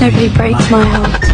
Nobody breaks my heart.